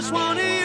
just wanted.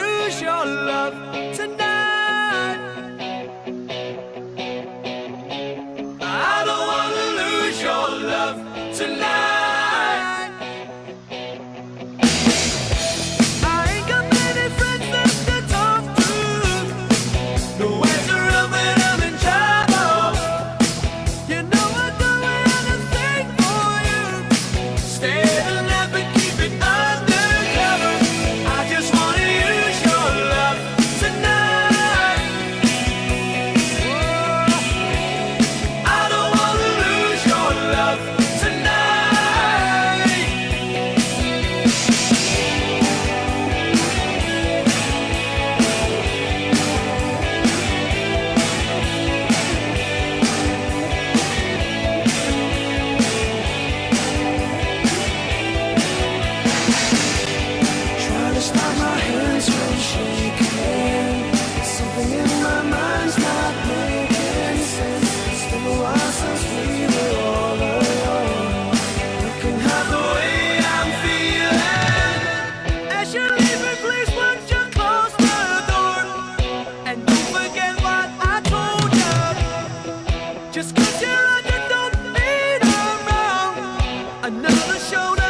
Just cause you're on, it don't mean I'm wrong. Another shoulder